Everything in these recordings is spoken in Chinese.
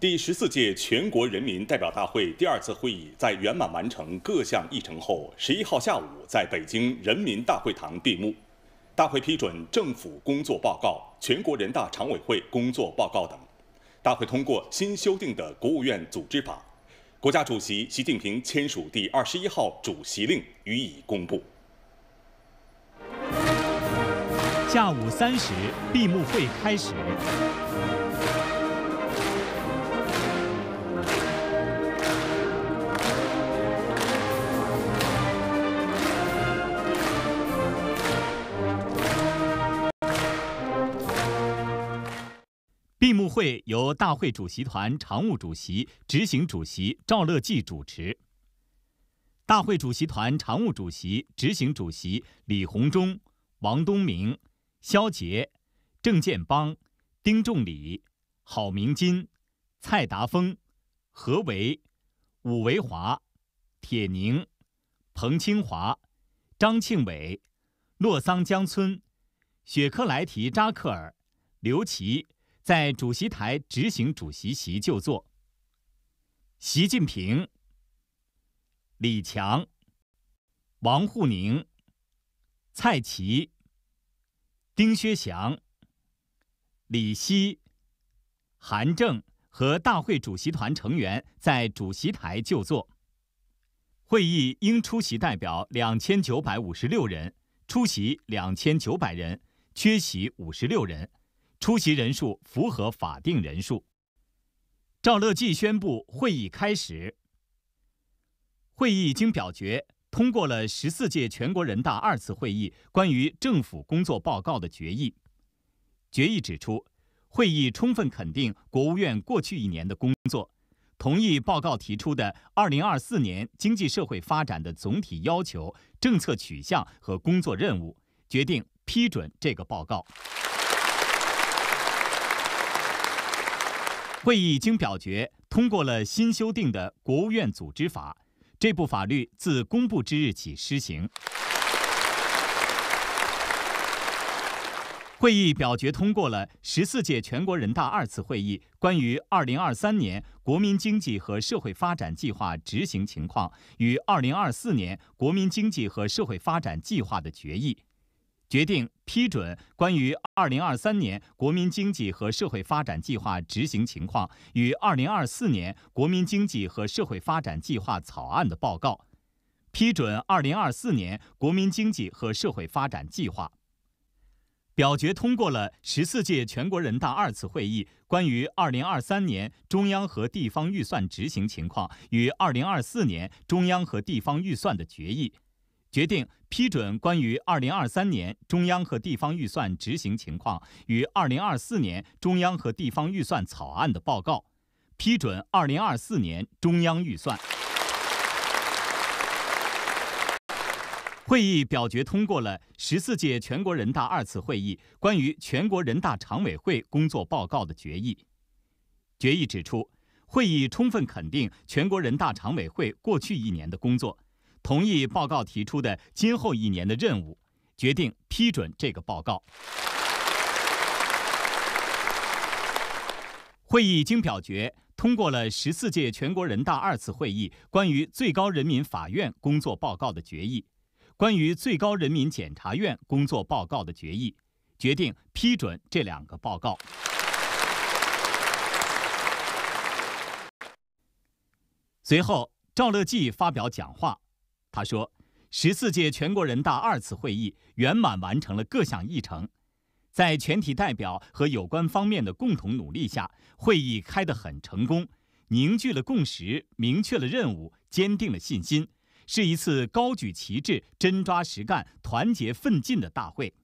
第十四届全国人民代表大会第二次会议在圆满完成各项议程后，十一号下午在北京人民大会堂闭幕。大会批准政府工作报告、全国人大常委会工作报告等。大会通过新修订的国务院组织法。国家主席习近平签署第二十一号主席令予以公布。下午三时，闭幕会开始。会由大会主席团常务主席、执行主席赵乐际主持。大会主席团常务主席、执行主席李鸿忠、王东明、肖捷、郑建邦、丁仲礼、郝明金、蔡达峰、何维、武维华、铁凝、彭清华、张庆伟、洛桑江村、雪克莱提扎克尔、刘奇。在主席台执行主席席就座。习近平、李强、王沪宁、蔡奇、丁薛祥、李希、韩正和大会主席团成员在主席台就座。会议应出席代表两千九百五十六人，出席两千九百人，缺席五十六人。出席人数符合法定人数。赵乐际宣布会议开始。会议经表决通过了十四届全国人大二次会议关于政府工作报告的决议。决议指出，会议充分肯定国务院过去一年的工作，同意报告提出的二零二四年经济社会发展的总体要求、政策取向和工作任务，决定批准这个报告。会议经表决通过了新修订的国务院组织法，这部法律自公布之日起施行。会议表决通过了十四届全国人大二次会议关于二零二三年国民经济和社会发展计划执行情况与二零二四年国民经济和社会发展计划的决议。决定批准关于二零二三年国民经济和社会发展计划执行情况与二零二四年国民经济和社会发展计划草案的报告，批准二零二四年国民经济和社会发展计划。表决通过了十四届全国人大二次会议关于二零二三年中央和地方预算执行情况与二零二四年中央和地方预算的决议。决定批准关于二零二三年中央和地方预算执行情况与二零二四年中央和地方预算草案的报告，批准二零二四年中央预算。会议表决通过了十四届全国人大二次会议关于全国人大常委会工作报告的决议。决议指出，会议充分肯定全国人大常委会过去一年的工作。同意报告提出的今后一年的任务，决定批准这个报告。会议经表决通过了十四届全国人大二次会议关于最高人民法院工作报告的决议，关于最高人民检察院工作报告的决议，决定批准这两个报告。随后，赵乐际发表讲话。他说：“十四届全国人大二次会议圆满完成了各项议程，在全体代表和有关方面的共同努力下，会议开得很成功，凝聚了共识，明确了任务，坚定了信心，是一次高举旗帜、真抓实干、团结奋进的大会。”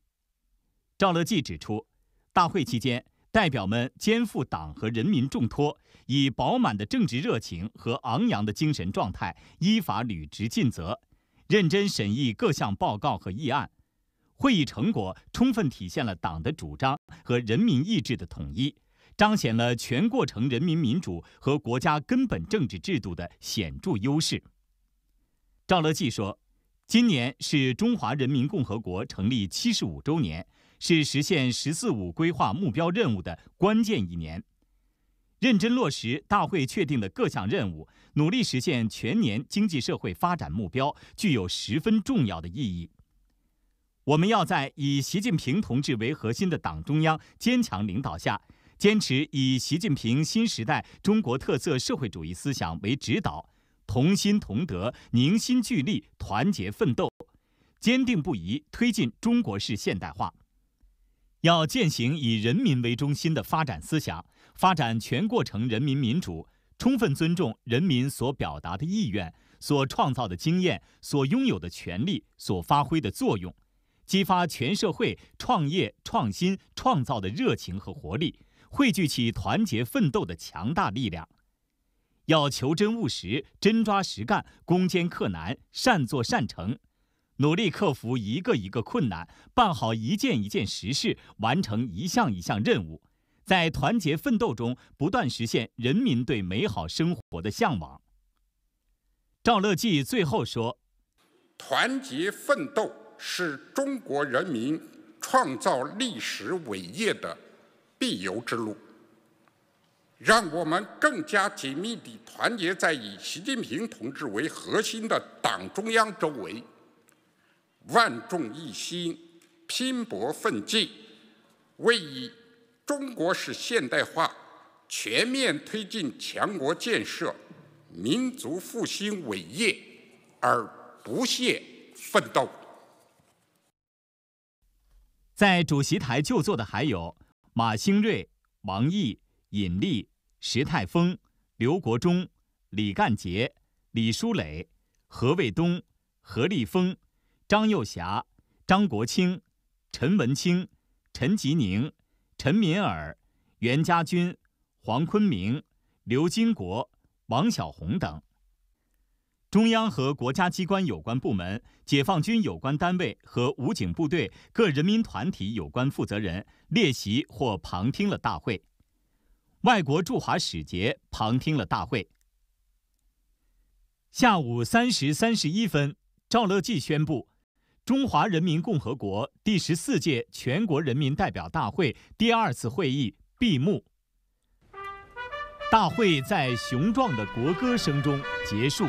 赵乐际指出，大会期间，代表们肩负党和人民重托。以饱满的政治热情和昂扬的精神状态，依法履职尽责，认真审议各项报告和议案。会议成果充分体现了党的主张和人民意志的统一，彰显了全过程人民民主和国家根本政治制度的显著优势。赵乐际说：“今年是中华人民共和国成立七十五周年，是实现‘十四五’规划目标任务的关键一年。”认真落实大会确定的各项任务，努力实现全年经济社会发展目标，具有十分重要的意义。我们要在以习近平同志为核心的党中央坚强领导下，坚持以习近平新时代中国特色社会主义思想为指导，同心同德、凝心聚力、团结奋斗，坚定不移推进中国式现代化。要践行以人民为中心的发展思想，发展全过程人民民主，充分尊重人民所表达的意愿、所创造的经验、所拥有的权利、所发挥的作用。激发全社会创业、创新、创造的热情和活力，汇聚起团结奋斗的强大力量。要求真务实、真抓实干、攻坚克难、善作善成，努力克服一个一个困难，办好一件一件实事，完成一项一项任务，在团结奋斗中不断实现人民对美好生活的向往。赵乐际最后说：“团结奋斗。”是中国人民创造历史伟业的必由之路。让我们更加紧密地团结在以习近平同志为核心的党中央周围，万众一心，拼搏奋进，为以中国式现代化全面推进强国建设、民族复兴伟业而不懈奋斗。在主席台就座的还有马兴瑞、王毅、尹力、石泰峰、刘国中、李干杰、李书磊、何卫东、何立峰、张又侠、张国清、陈文清、陈吉宁、陈敏尔、袁家军、黄坤明、刘金国、王小红等。中央和国家机关有关部门、解放军有关单位和武警部队各人民团体有关负责人列席或旁听了大会。外国驻华使节旁听了大会。下午三时三十一分，赵乐际宣布，中华人民共和国第十四届全国人民代表大会第二次会议闭幕。大会在雄壮的国歌声中结束。